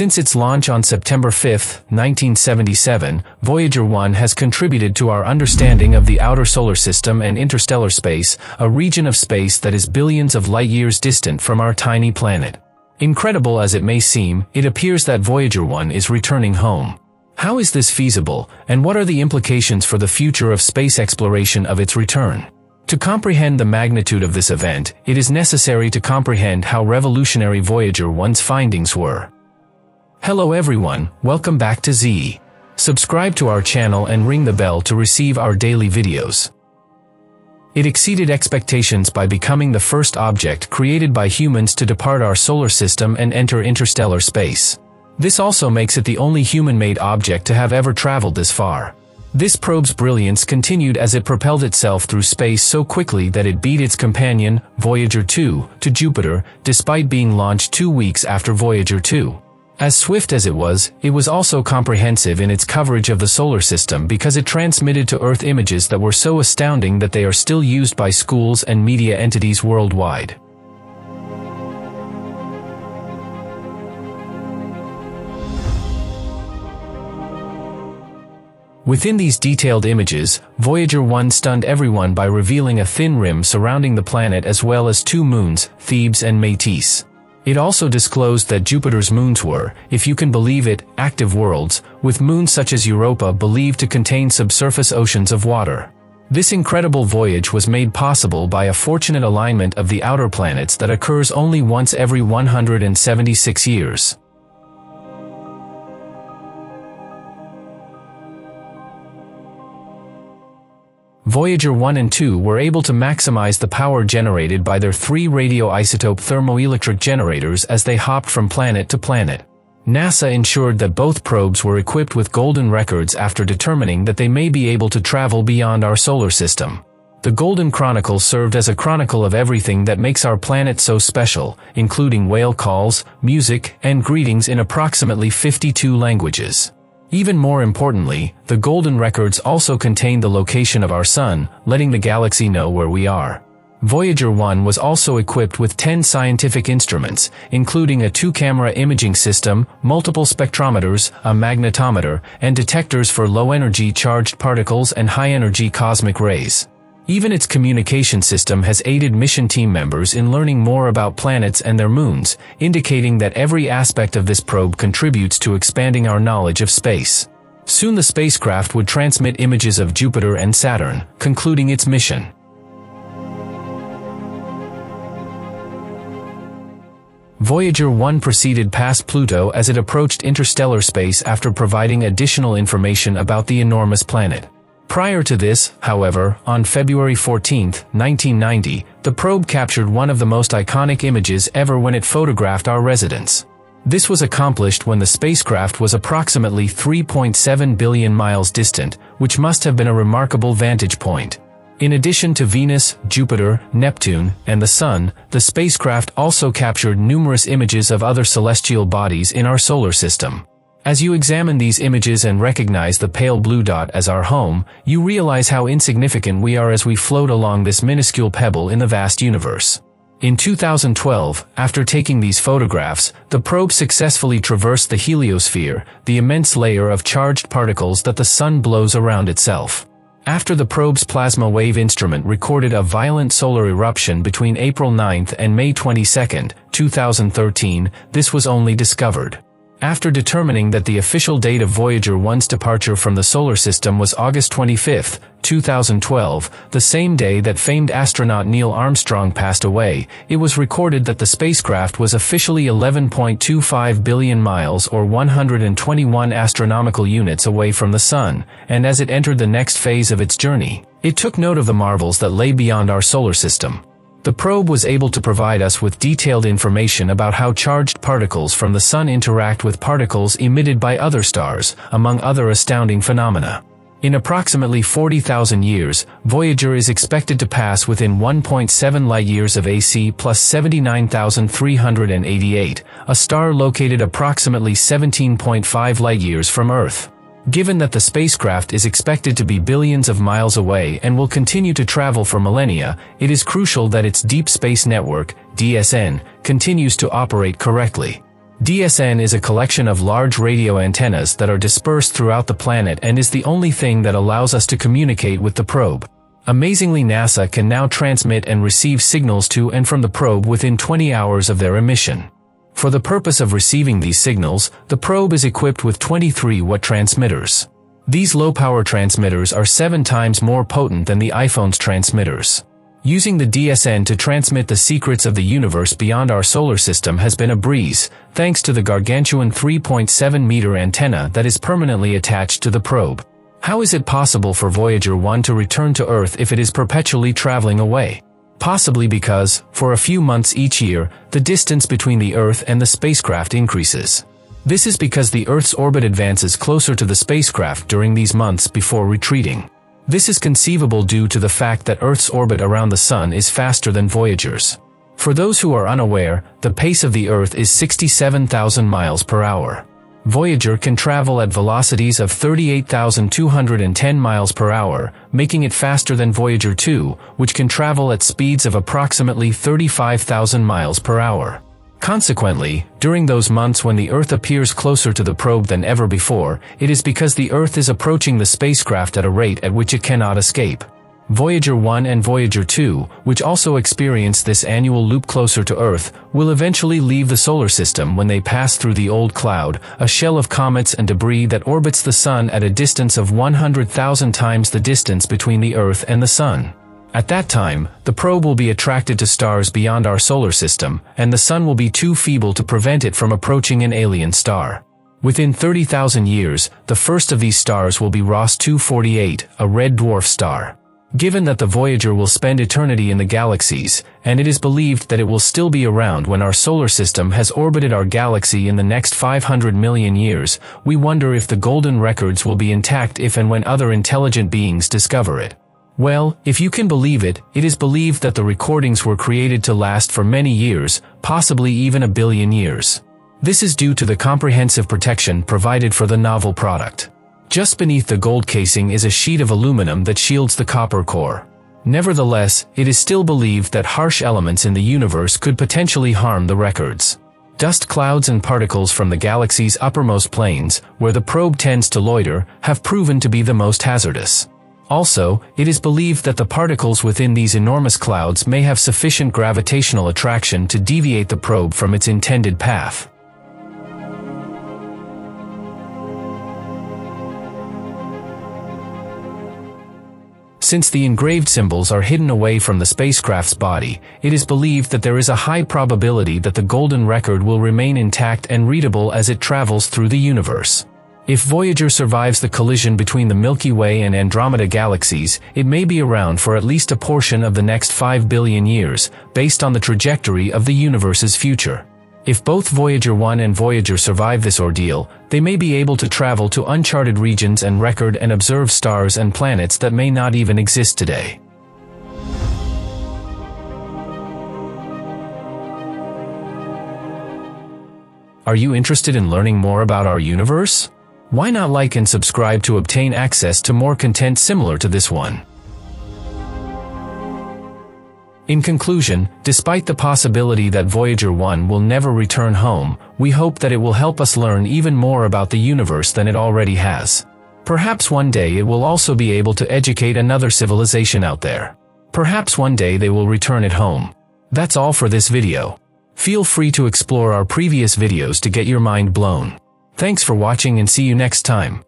Since its launch on September 5, 1977, Voyager 1 has contributed to our understanding of the outer solar system and interstellar space, a region of space that is billions of light-years distant from our tiny planet. Incredible as it may seem, it appears that Voyager 1 is returning home. How is this feasible, and what are the implications for the future of space exploration of its return? To comprehend the magnitude of this event, it is necessary to comprehend how revolutionary Voyager 1's findings were. Hello everyone, welcome back to Zeey. Subscribe to our channel and ring the bell to receive our daily videos. It exceeded expectations by becoming the first object created by humans to depart our solar system and enter interstellar space. This also makes it the only human-made object to have ever traveled this far. This probe's brilliance continued as it propelled itself through space so quickly that it beat its companion, Voyager 2, to Jupiter, despite being launched two weeks after Voyager 2. As swift as it was, it was also comprehensive in its coverage of the solar system because it transmitted to Earth images that were so astounding that they are still used by schools and media entities worldwide. Within these detailed images, Voyager 1 stunned everyone by revealing a thin rim surrounding the planet as well as two moons, Thebes and Metis. It also disclosed that Jupiter's moons were, if you can believe it, active worlds, with moons such as Europa believed to contain subsurface oceans of water. This incredible voyage was made possible by a fortunate alignment of the outer planets that occurs only once every 176 years. Voyager 1 and 2 were able to maximize the power generated by their three radioisotope thermoelectric generators as they hopped from planet to planet. NASA ensured that both probes were equipped with golden records after determining that they may be able to travel beyond our solar system. The Golden Chronicle served as a chronicle of everything that makes our planet so special, including whale calls, music, and greetings in approximately 52 languages. Even more importantly, the golden records also contain the location of our sun, letting the galaxy know where we are. Voyager 1 was also equipped with 10 scientific instruments, including a two-camera imaging system, multiple spectrometers, a magnetometer, and detectors for low-energy charged particles and high-energy cosmic rays. Even its communication system has aided mission team members in learning more about planets and their moons, indicating that every aspect of this probe contributes to expanding our knowledge of space. Soon the spacecraft would transmit images of Jupiter and Saturn, concluding its mission. Voyager 1 proceeded past Pluto as it approached interstellar space after providing additional information about the enormous planet. Prior to this, however, on February 14, 1990, the probe captured one of the most iconic images ever when it photographed our residence. This was accomplished when the spacecraft was approximately 3.7 billion miles distant, which must have been a remarkable vantage point. In addition to Venus, Jupiter, Neptune, and the Sun, the spacecraft also captured numerous images of other celestial bodies in our solar system. As you examine these images and recognize the pale blue dot as our home, you realize how insignificant we are as we float along this minuscule pebble in the vast universe. In 2012, after taking these photographs, the probe successfully traversed the heliosphere, the immense layer of charged particles that the sun blows around itself. After the probe's plasma wave instrument recorded a violent solar eruption between April 9 and May 22, 2013, this was only discovered. After determining that the official date of Voyager 1's departure from the solar system was August 25, 2012, the same day that famed astronaut Neil Armstrong passed away, it was recorded that the spacecraft was officially 11.25 billion miles or 121 astronomical units away from the Sun, and as it entered the next phase of its journey, it took note of the marvels that lay beyond our solar system. The probe was able to provide us with detailed information about how charged particles from the Sun interact with particles emitted by other stars, among other astounding phenomena. In approximately 40,000 years, Voyager is expected to pass within 1.7 light-years of AC plus 79,388, a star located approximately 17.5 light-years from Earth. Given that the spacecraft is expected to be billions of miles away and will continue to travel for millennia, it is crucial that its Deep Space Network, DSN, continues to operate correctly. DSN is a collection of large radio antennas that are dispersed throughout the planet and is the only thing that allows us to communicate with the probe. Amazingly NASA can now transmit and receive signals to and from the probe within 20 hours of their emission. For the purpose of receiving these signals, the probe is equipped with 23 watt transmitters. These low-power transmitters are seven times more potent than the iPhone's transmitters. Using the DSN to transmit the secrets of the universe beyond our solar system has been a breeze, thanks to the gargantuan 3.7-meter antenna that is permanently attached to the probe. How is it possible for Voyager 1 to return to Earth if it is perpetually traveling away? Possibly because, for a few months each year, the distance between the Earth and the spacecraft increases. This is because the Earth's orbit advances closer to the spacecraft during these months before retreating. This is conceivable due to the fact that Earth's orbit around the Sun is faster than Voyager's. For those who are unaware, the pace of the Earth is 67,000 miles per hour. Voyager can travel at velocities of 38,210 miles per hour, making it faster than Voyager 2, which can travel at speeds of approximately 35,000 miles per hour. Consequently, during those months when the Earth appears closer to the probe than ever before, it is because the Earth is approaching the spacecraft at a rate at which it cannot escape. Voyager 1 and Voyager 2, which also experience this annual loop closer to Earth, will eventually leave the solar system when they pass through the Oort Cloud, a shell of comets and debris that orbits the Sun at a distance of 100,000 times the distance between the Earth and the Sun. At that time, the probe will be attracted to stars beyond our solar system, and the Sun will be too feeble to prevent it from approaching an alien star. Within 30,000 years, the first of these stars will be Ross 248, a red dwarf star. Given that the Voyager will spend eternity in the galaxies, and it is believed that it will still be around when our solar system has orbited our galaxy in the next 500 million years, we wonder if the golden records will be intact if and when other intelligent beings discover it. Well, if you can believe it, it is believed that the recordings were created to last for many years, possibly even a billion years. This is due to the comprehensive protection provided for the novel product. Just beneath the gold casing is a sheet of aluminum that shields the copper core. Nevertheless, it is still believed that harsh elements in the universe could potentially harm the records. Dust clouds and particles from the galaxy's uppermost planes, where the probe tends to loiter, have proven to be the most hazardous. Also, it is believed that the particles within these enormous clouds may have sufficient gravitational attraction to deviate the probe from its intended path. Since the engraved symbols are hidden away from the spacecraft's body, it is believed that there is a high probability that the golden record will remain intact and readable as it travels through the universe. If Voyager survives the collision between the Milky Way and Andromeda galaxies, it may be around for at least a portion of the next 5 billion years, based on the trajectory of the universe's future. If both Voyager 1 and Voyager survive this ordeal, they may be able to travel to uncharted regions and record and observe stars and planets that may not even exist today. Are you interested in learning more about our universe? Why not like and subscribe to obtain access to more content similar to this one? In conclusion, despite the possibility that Voyager 1 will never return home, we hope that it will help us learn even more about the universe than it already has. Perhaps one day it will also be able to educate another civilization out there. Perhaps one day they will return it home. That's all for this video. Feel free to explore our previous videos to get your mind blown. Thanks for watching and see you next time.